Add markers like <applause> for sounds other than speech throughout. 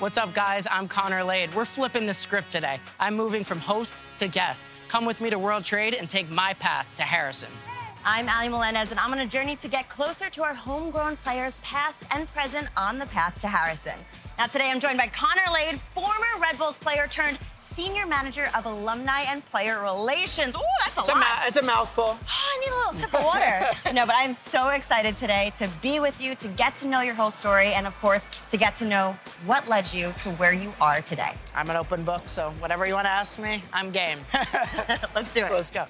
What's up, guys? I'm Connor Lade. We're flipping the script today. I'm moving from host to guest. Come with me to World Trade and take my path to Harrison. I'm Ally Melendez, and I'm on a journey to get closer to our homegrown players, past and present, on the path to Harrison. Now, today I'm joined by Connor Lade, former Red Bulls player turned senior manager of alumni and player relations. Ooh, that's a it's lot. A it's a mouthful. Oh, <gasps> I need a little sip of water. <laughs> no, but I'm so excited today to be with you, to get to know your whole story, and of course, to get to know what led you to where you are today. I'm an open book, so whatever you want to ask me, I'm game. <laughs> Let's do it. Let's go.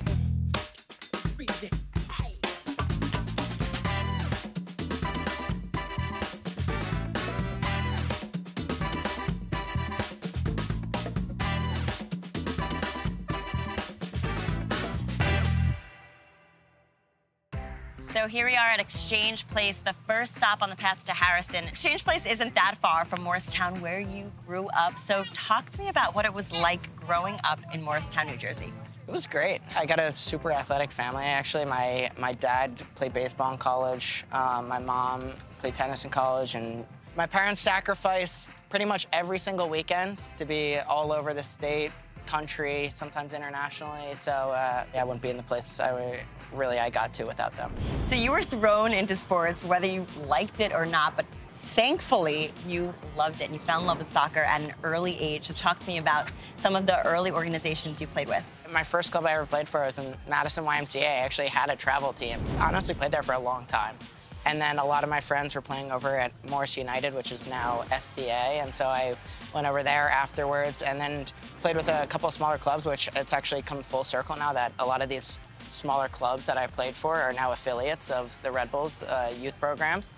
So here we are at Exchange Place, the first stop on the path to Harrison. Exchange Place isn't that far from Morristown, where you grew up. So talk to me about what it was like growing up in Morristown, New Jersey. It was great. I got a super athletic family. Actually, my my dad played baseball in college. Um, my mom played tennis in college, and my parents sacrificed pretty much every single weekend to be all over the state, country, sometimes internationally. So uh, yeah, I wouldn't be in the place I would, really I got to without them. So you were thrown into sports, whether you liked it or not, but thankfully you loved it and you fell in love with soccer at an early age. So talk to me about some of the early organizations you played with. My first club I ever played for was in Madison YMCA. I actually had a travel team. Honestly played there for a long time. And then a lot of my friends were playing over at Morris United, which is now SDA. And so I went over there afterwards and then played with a couple smaller clubs, which it's actually come full circle now that a lot of these smaller clubs that I played for are now affiliates of the Red Bulls uh, youth programs.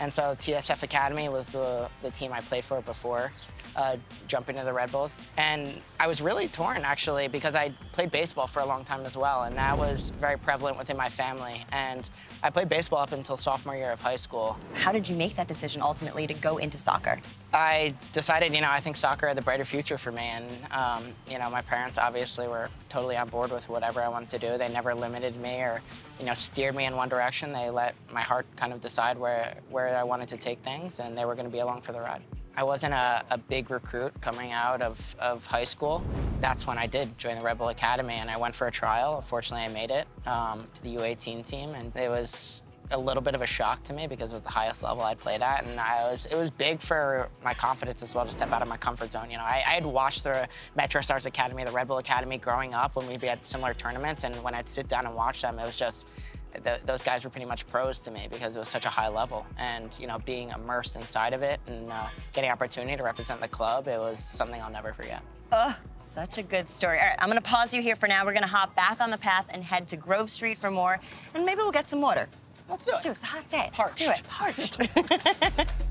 And so TSF Academy was the, the team I played for before uh, jumping to the Red Bulls. And I was really torn, actually, because I played baseball for a long time as well, and that was very prevalent within my family. And I played baseball up until sophomore year of high school. How did you make that decision ultimately to go into soccer? I decided, you know, I think soccer had the brighter future for me. And, um, you know, my parents obviously were totally on board with whatever I wanted to do. They never limited me or, you know, steered me in one direction. They let my heart kind of decide where, where I wanted to take things, and they were going to be along for the ride. I wasn't a, a, big recruit coming out of, of high school. That's when I did join the Red Bull Academy, and I went for a trial. Fortunately, I made it um, to the U18 team, and it was a little bit of a shock to me because it was the highest level I'd played at, and I was it was big for my confidence as well to step out of my comfort zone. You know, I, I had watched the MetroStars Academy, the Red Bull Academy growing up when we'd be at similar tournaments, and when I'd sit down and watch them, it was just the, those guys were pretty much pros to me because it was such a high level. And, you know, being immersed inside of it and uh, getting opportunity to represent the club, it was something I'll never forget. Oh, such a good story. All right, I'm going to pause you here for now. We're going to hop back on the path and head to Grove Street for more, and maybe we'll get some water. Let's do Let's it. do it. It's a hot day. Parched. Let's do it. Parched. <laughs>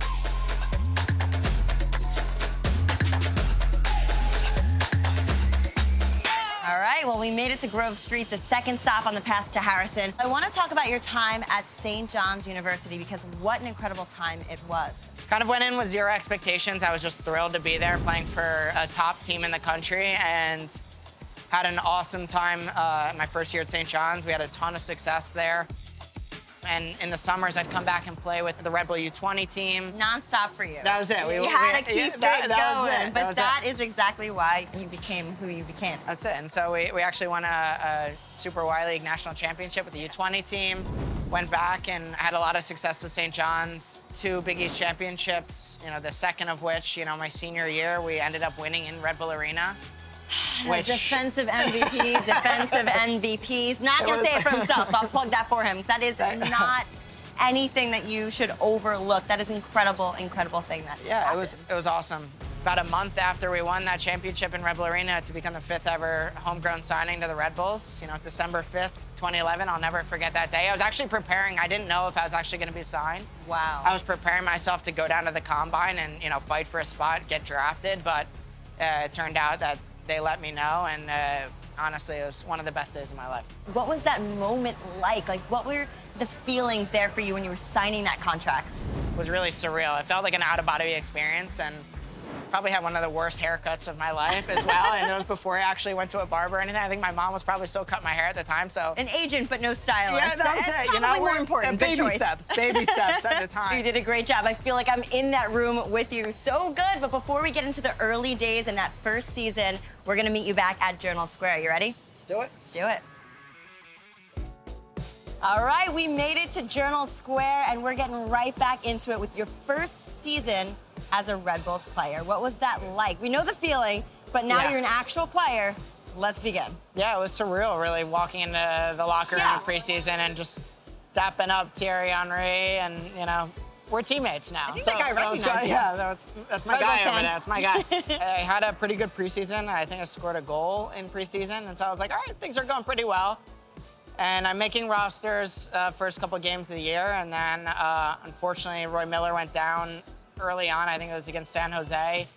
well, we made it to Grove Street, the second stop on the path to Harrison. I want to talk about your time at St. John's University because what an incredible time it was. Kind of went in with zero expectations. I was just thrilled to be there playing for a top team in the country and had an awesome time uh, my first year at St. John's. We had a ton of success there. And in the summers, I'd come back and play with the Red Bull U20 team. Non-stop for you. That was it. We, you we, had to keep <laughs> yeah, it that, that going, it. but that it. is exactly why you became who you became. That's it. And so we, we actually won a, a Super Y League national championship with the U20 team. Went back and had a lot of success with St. John's. Two Big East championships, you know, the second of which, you know, my senior year, we ended up winning in Red Bull Arena. <sighs> Defensive MVP, defensive <laughs> MVPs. Not gonna say it for himself, so I'll <laughs> plug that for him. That is not anything that you should overlook. That is incredible, incredible thing that Yeah, happened. it was it was awesome. About a month after we won that championship in Red Bull Arena to become the fifth ever homegrown signing to the Red Bulls, you know, December 5th, 2011, I'll never forget that day. I was actually preparing, I didn't know if I was actually gonna be signed. Wow. I was preparing myself to go down to the combine and, you know, fight for a spot, get drafted, but uh, it turned out that they let me know and uh, honestly, it was one of the best days of my life. What was that moment like? Like, what were the feelings there for you when you were signing that contract? It was really surreal. It felt like an out-of-body experience, and Probably had one of the worst haircuts of my life as well. and it was before I actually went to a barber or anything. I think my mom was probably still cutting my hair at the time, so. An agent, but no stylist. Yeah, that's That- it. You know, more important. Baby choice. steps, baby steps at the <laughs> time. You did a great job. I feel like I'm in that room with you. So good. But before we get into the early days and that first season, we're going to meet you back at Journal Square. You ready? Let's do it. Let's do it. All right, we made it to Journal Square, and we're getting right back into it with your first season as a Red Bulls player. What was that like? We know the feeling, but now Yeah. you're an actual player. Let's begin. Yeah, it was surreal, really, walking into the locker room Yeah. in preseason and just dapping up Thierry Henry, and you know, we're teammates now. I think that guy recognized you. Yeah, that's, that's my Red Bulls guy over fan. there. That's my guy. <laughs> I had a pretty good preseason. I think I scored a goal in preseason, and so I was like, all right, things are going pretty well. And I'm making rosters uh, first couple games of the year, and then uh, unfortunately Roy Miller went down early on. I think it was against San Jose.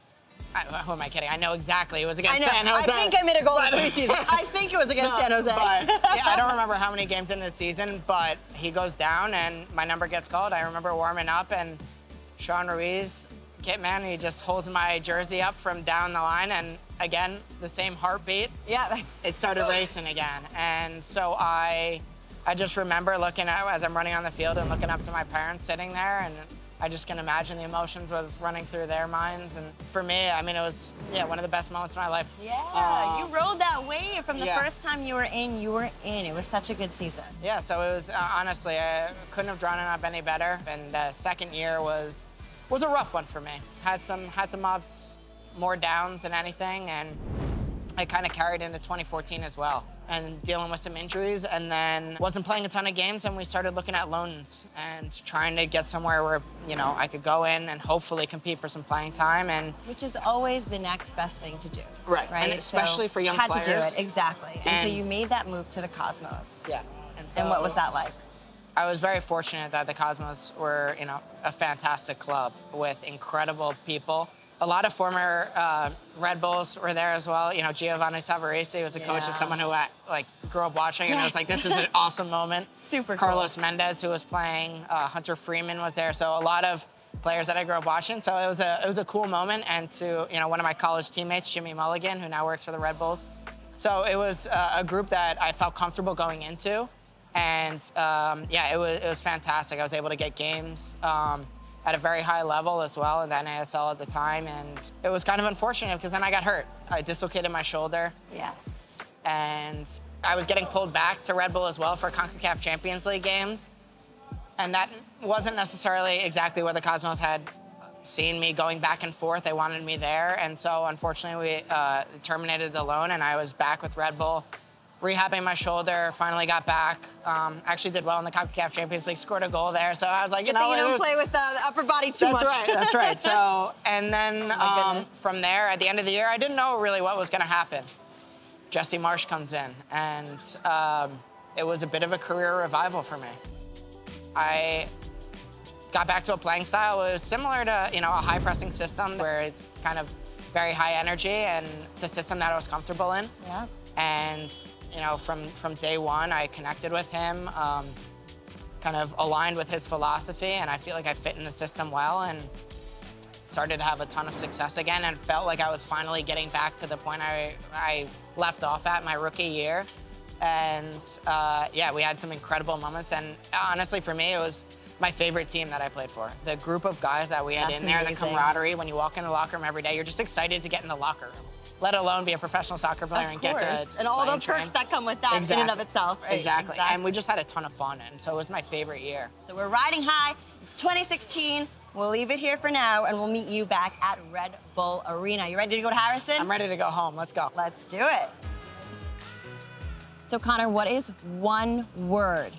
I, who am I kidding? I know exactly. It was against I know. San Jose. I think I made a goal in But- preseason. I <laughs> think it was against No, San Jose. but- yeah, I don't <laughs> remember how many games in the season, but he goes down and my number gets called. I remember warming up and Sean Ruiz, kit man, he just holds my jersey up from down the line and again, the same heartbeat. yeah. It started racing again. And so I I just remember looking at as I'm running on the field and looking up to my parents sitting there and I just can imagine the emotions was running through their minds. And for me, I mean, it was, yeah, one of the best moments of my life. Yeah, Uh, you rode that wave from the yeah. first time you were in, you were in. It was such a good season. Yeah, so it was uh, honestly, I couldn't have drawn it up any better. And the second year was was a rough one for me. Had some had some ups, more downs than anything, and I kind of carried into 2014 as well. And dealing with some injuries, and then wasn't playing a ton of games, and we started looking at loans and trying to get somewhere where you know I could go in and hopefully compete for some playing time. And Which is always the next best thing to do. Right, Right. and especially So for young had to do it exactly. And, so you made that move to the Cosmos. yeah, and so And what was that like? I was very fortunate that the Cosmos were, you know, a fantastic club with incredible people. A lot of former uh, Red Bulls were there as well. You know, Giovanni Savarese was a coach Yeah. of someone who I, like grew up watching, and it was like this is an awesome moment. <laughs> Super cool. Carlos Mendes, who was playing, uh, Hunter Freeman was there. So a lot of players that I grew up watching. So it was a it was a cool moment, and to you know one of my college teammates, Jimmy Mulligan, who now works for the Red Bulls. So it was uh, a group that I felt comfortable going into, and um, yeah, it was it was fantastic. I was able to get games um, at a very high level as well in the NASL at the time, and it was kind of unfortunate because then I got hurt. I dislocated my shoulder, Yes. and I was getting pulled back to Red Bull as well for CONCACAF Champions League games. And that wasn't necessarily exactly where the Cosmos had seen me going back and forth. They wanted me there. And so unfortunately, we uh, terminated the loan, and I was back with Red Bull, rehabbing my shoulder, finally got back. Um, actually did well in the CONCACAF Champions League, scored a goal there. So I was like, you Good know, you don't was- play with uh, the upper body too that's much. That's right. That's right. So, <laughs> and then my um, from there, at the end of the year, I didn't know really what was going to happen. Jesse Marsch comes in, and um, it was a bit of a career revival for me. I got back to a playing style. It was similar to you know a high pressing system where it's kind of very high energy, and it's a system that I was comfortable in. yeah. And you know, from from day one, I connected with him, um, kind of aligned with his philosophy, and I feel like I fit in the system well, and started to have a ton of success again, and felt like I was finally getting back to the point I I left off at my rookie year. And uh, yeah, we had some incredible moments, and honestly, for me, it was my favorite team that I played for. The group of guys that we had That's in there, amazing. the camaraderie. When you walk in the locker room every day, you're just excited to get in the locker room, let alone be a professional soccer player and get to. And all the train. perks that come with that in and of itself. Right? Exactly. And we just had a ton of fun, and so it was my favorite year. So we're riding high. It's 2016. We'll leave it here for now, and we'll meet you back at Red Bull Arena. You ready to go to Harrison? I'm ready to go home. Let's go. Let's do it. So, Connor, what is one word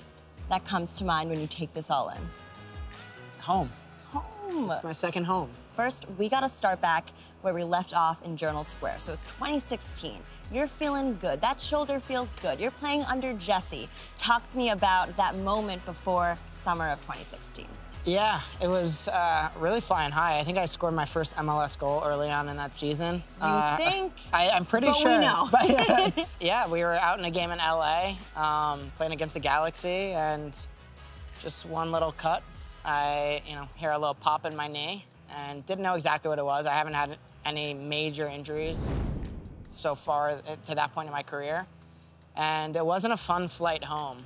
that comes to mind when you take this all in? Home. Home. It's my second home. First, we got to start back where we left off in Journal Square. So it's 2016. You're feeling good. That shoulder feels good. You're playing under Jesse. Talk to me about that moment before summer of 2016. Yeah, it was uh, really flying high. I think I scored my first MLS goal early on in that season. You think? I, I'm pretty sure. But we know. <laughs> But, yeah, <laughs> yeah, we were out in a game in LA, um, playing against the Galaxy, and just one little cut. I, you know, hear a little pop in my knee, and didn't know exactly what it was. I haven't had any major injuries so far uh, to that point in my career. And it wasn't a fun flight home,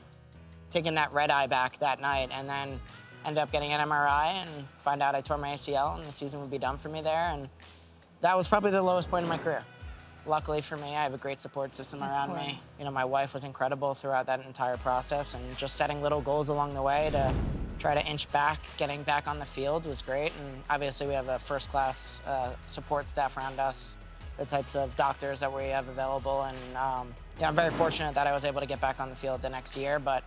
taking that red eye back that night, and then ended up getting an MRI and find out I tore my ACL and the season would be done for me there. And that was probably the lowest point in my career. Luckily for me, I have a great support system Of around me. You know, my wife was incredible throughout that entire process and just setting little goals along the way to try to inch back, getting back on the field was great. And obviously we have a first-class uh, support staff around us, the types of doctors that we have available. And um, yeah, I'm very fortunate that I was able to get back on the field the next year, but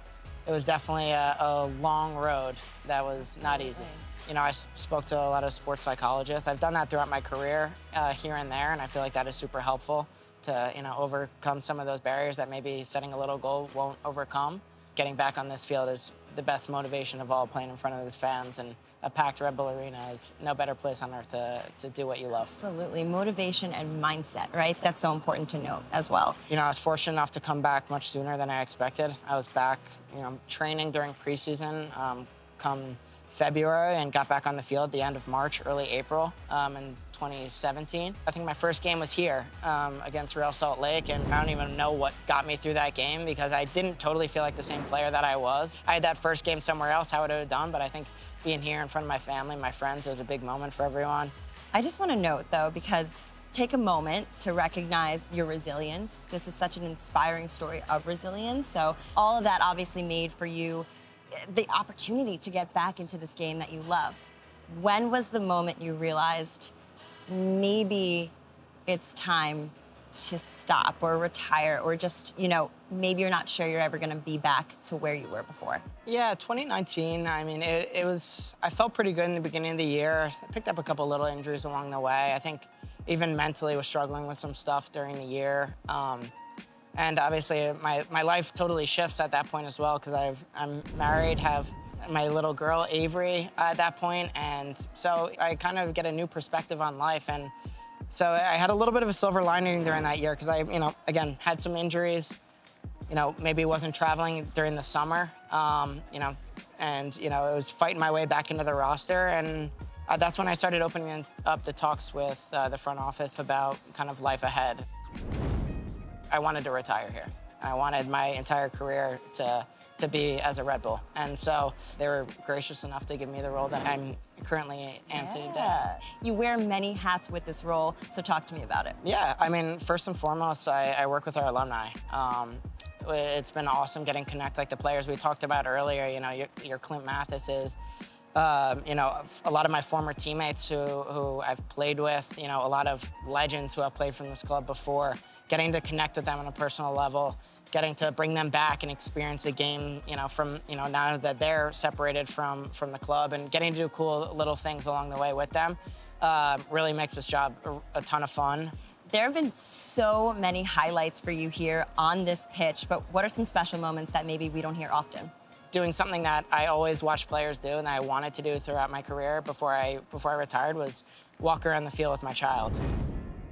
it was definitely a, a long road that was not easy. You know, I spoke to a lot of sports psychologists. I've done that throughout my career uh, here and there, and I feel like that is super helpful to, you know, overcome some of those barriers that maybe setting a little goal won't overcome. Getting back on this field is the best motivation of all, playing in front of those fans, and a packed Red Bull Arena is no better place on earth to, to do what you love. Absolutely. Motivation and mindset, right? That's so important to note as well. You know, I was fortunate enough to come back much sooner than I expected. I was back, you know, training during preseason, um, come February, and got back on the field at the end of March, early April um, in 2017. I think my first game was here um, against Real Salt Lake, and I don't even know what got me through that game because I didn't totally feel like the same player that I was. I had that first game somewhere else, how would have done? But I think being here in front of my family, my friends, it was a big moment for everyone. I just want to note, though, because take a moment to recognize your resilience. This is such an inspiring story of resilience. So, all of that obviously made for you the opportunity to get back into this game that you love. When was the moment you realized maybe it's time to stop or retire or just, you know, maybe you're not sure you're ever going to be back to where you were before? Yeah, 2019, I mean, it, it was, I felt pretty good in the beginning of the year. I picked up a couple little injuries along the way. I think even mentally was struggling with some stuff during the year. Um, and obviously my, my life totally shifts at that point as well because I've I'm married, have my little girl Avery at that point, and so I kind of get a new perspective on life. And so I had a little bit of a silver lining during that year because I, you know, again had some injuries. You know, maybe wasn't traveling during the summer. Um, you know, and you know, I was fighting my way back into the roster, and uh, that's when I started opening up the talks with uh, the front office about kind of life ahead. I wanted to retire here. I wanted my entire career to, to be as a Red Bull. And so they were gracious enough to give me the role that I'm currently today. Yeah. You wear many hats with this role, so talk to me about it. Yeah, I mean, first and foremost, I, I work with our alumni. Um, it's been awesome getting connect like the players we talked about earlier. You know, your, your Clint Mathises. Um, you know, a lot of my former teammates who, who I've played with, you know, a lot of legends who have played from this club before, getting to connect with them on a personal level, getting to bring them back and experience a game, you know, from, you know, now that they're separated from, from the club and getting to do cool little things along the way with them uh, really makes this job a ton of fun. There have been so many highlights for you here on this pitch, but what are some special moments that maybe we don't hear often? Doing something that I always watched players do and I wanted to do throughout my career before I before I retired was walk around the field with my child.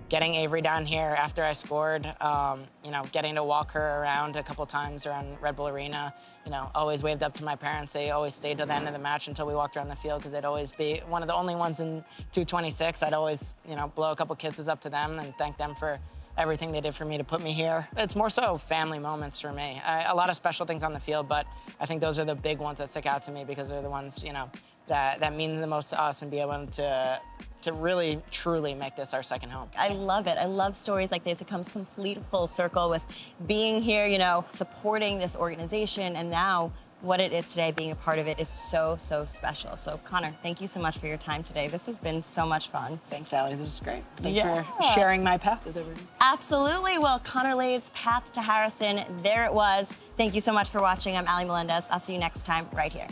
Getting Avery down here after I scored, um, you know, getting to walk her around a couple times around Red Bull Arena, you know, always waved up to my parents. They always stayed to the end of the match until we walked around the field because they'd always be one of the only ones in 226. I'd always, you know, blow a couple kisses up to them and thank them for everything they did for me to put me here. It's more so family moments for me. I, a lot of special things on the field, but I think those are the big ones that stick out to me because they're the ones, you know, that, that mean the most to us and be able to, to really, truly make this our second home. I love it. I love stories like this. It comes complete full circle with being here, you know, supporting this organization, and now what it is today, being a part of it, is so, so special. So, Connor, thank you so much for your time today. This has been so much fun. Thanks, Ally. This is great. Thanks Yeah. for sharing my path with everyone. Absolutely. Well, Connor Lade's Path to Harrison, there it was. Thank you so much for watching. I'm Ally Melendez. I'll see you next time right here.